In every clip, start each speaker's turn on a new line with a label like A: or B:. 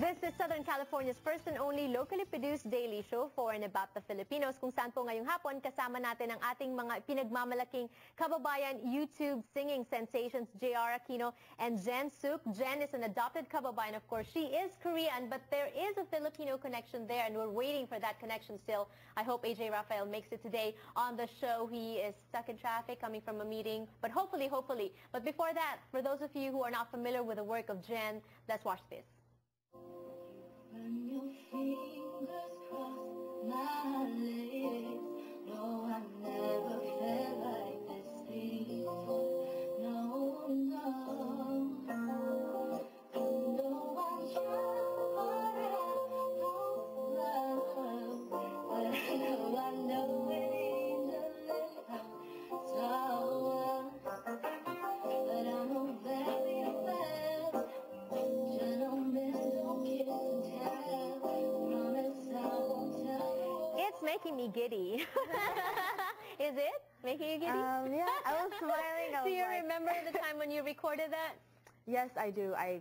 A: This is Southern California's first and only locally produced daily show for and about the Filipinos kung saan po ngayong hapon kasama natin ang ating mga pinagmamalaking kababayan YouTube singing sensations JR Aquino and Jen Suk. Jen is an adopted kababayan, of course. She is Korean, but there is a Filipino connection there and we're waiting for that connection still. I hope AJ Rafael makes it today on the show. He is stuck in traffic coming from a meeting, but hopefully, hopefully. But before that, for those of you who are not familiar with the work of Jen, let's watch this.
B: When your fingers cross my legs,
A: me giddy. is it making you giddy?
C: Um, yeah, I was smiling. I
A: Do
C: was
A: you
C: like,
A: remember the time when you recorded that?
C: Yes, I do. I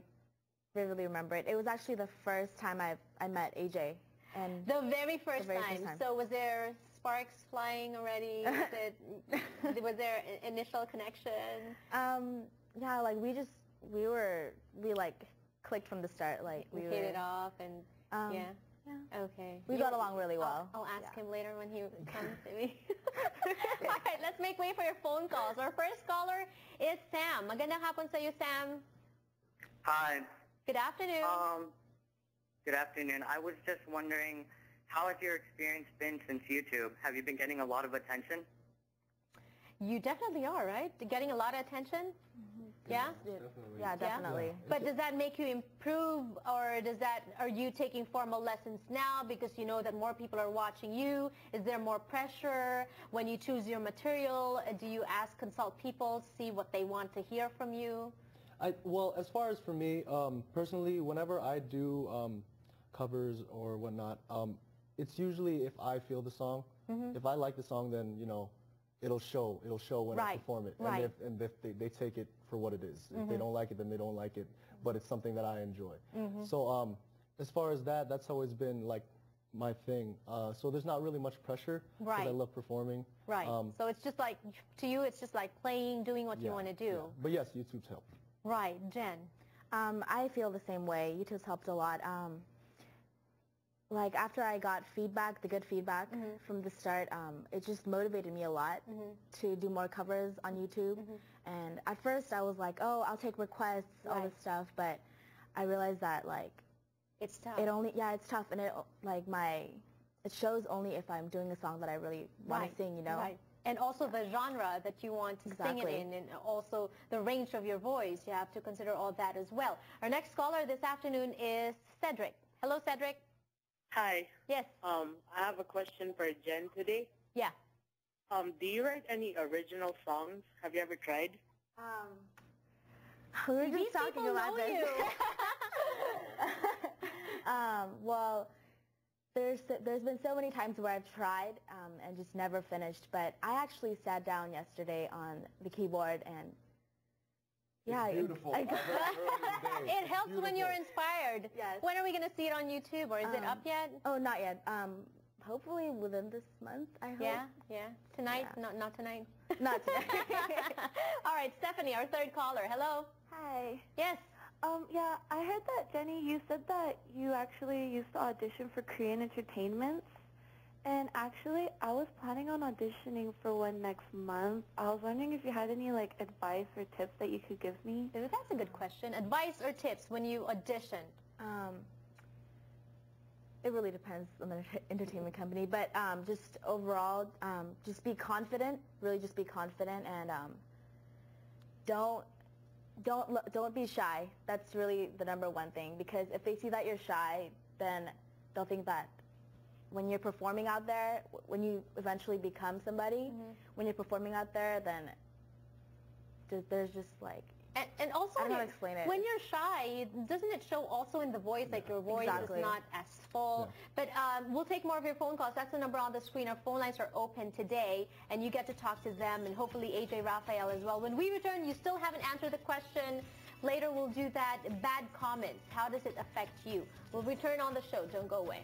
C: vividly remember it. It was actually the first time I I met AJ, and
A: The very first,
C: very
A: time.
C: first time.
A: So was there sparks flying already? Was, it, was there an initial connection?
C: um, yeah, like we just we were we like clicked from the start. Like we
A: hit
C: were,
A: it off and
C: Um,
A: yeah.
C: Yeah.
A: Okay.
C: We
A: You-
C: got along really well.
A: I'll, I'll ask
C: Yeah.
A: him later when he comes to me. All right, let's make way for your phone calls. Our first caller is Sam. Magandang hapon sa iyo, Sam.
D: Hi.
A: Good afternoon.
D: Um, good afternoon. I was just wondering, how has your experience been since YouTube? Have you been getting a lot of attention?
A: You definitely are, right? Getting a lot of attention? Yeah?
E: Definitely.
C: Yeah, definitely.
A: But does that make you improve or does that are you taking formal lessons now because you know that more people are watching you? Is there more pressure when you choose your material? Uh, Do you ask consult people, see what they want to hear from you?
E: I, well, as far as for me, um, personally, whenever I do um, covers or whatnot, um, it's usually if I feel the song.
A: Mm-hmm.
E: If I like the song, then you know, it'll show. It'll show when I perform it.
A: right.
E: And if, and if they, they take it for what it is. If they
A: Mm-hmm.
E: don't like it, then they don't like it. But it's something that I enjoy.
A: Mm-hmm.
E: So um, as far as that, that's always been like my thing. Uh, so there's not really much pressure. 'cause
A: Right.
E: I love performing.
A: Right.
E: Um,
A: so it's just like to you it's just like playing, doing what you want to
E: yeah.
A: do.
E: But yes, YouTube's helped.
A: Right, Jen.
C: Um, I feel the same way. YouTube's helped a lot. Um, like after I got feedback, the good feedback
A: Mm-hmm.
C: from the start, um, it just motivated me a lot to do more covers on YouTube.
A: Mm-hmm.
C: And at first I was like, oh, I'll take requests, all this stuff, but I realized that like
A: It's tough.
C: it only, yeah, it's tough, and it like my, it shows only if I'm doing a song that I really want
A: Right,
C: to sing, you know.
A: Right. And also the genre that you want to sing it in and also the range of your voice. You have to consider all that as well. Our next caller this afternoon is Cedric. Hello, Cedric.
F: Hi.
A: Yes.
F: Um, I have a question for Jen today.
A: Yeah.
F: Um, do you write any original songs? Have you ever tried?
C: Um, we were just
A: These
C: talking
A: people
C: about
A: know
C: this.
A: you.
C: um, well, there's there's been so many times where I've tried um, and just never finished. But I actually sat down yesterday on the keyboard and yeah,
E: It's
C: it-
E: beautiful.
C: I-
E: I've it every day.
A: it
E: It's
A: helps when you're inspired.
C: Yes.
A: When are we going to see it on YouTube or is it
C: Um,
A: up yet?
C: oh, not yet. Um, hopefully within this month. I hope.
A: Yeah, yeah. Tonight?
C: Yeah.
A: Not not tonight.
C: Not today.
A: All right, Stephanie, our third caller. Hello.
G: Hi.
A: Yes.
G: Um, yeah, I heard that, Jenny, you said that you actually used to audition for Korean entertainments. And actually, I was planning on auditioning for one next month. I was wondering if you had any, like, advice or tips that you could give me.
A: That's a good question. Advice or tips when you audition?
C: Um, it really depends on the entertainment company, but um, just overall, um, just be confident. Really, just be confident and um, don't don't lo- don't be shy. That's really the number one thing because if they see that you're shy, then they'll think that when you're performing out there, when you eventually become somebody, when you're performing out there, then th- there's just like
A: And, and also,
C: I don't know how to explain it.
A: when you're shy, doesn't it show also in the voice, like your voice
C: Exactly.
A: is not as full? But um, we'll take more of your phone calls. That's the number on the screen. Our phone lines are open today, and you get to talk to them, and hopefully AJ Rafael as well. When we return, you still haven't answered the question. Later, we'll do that bad comments. How does it affect you? We'll return on the show. Don't go away.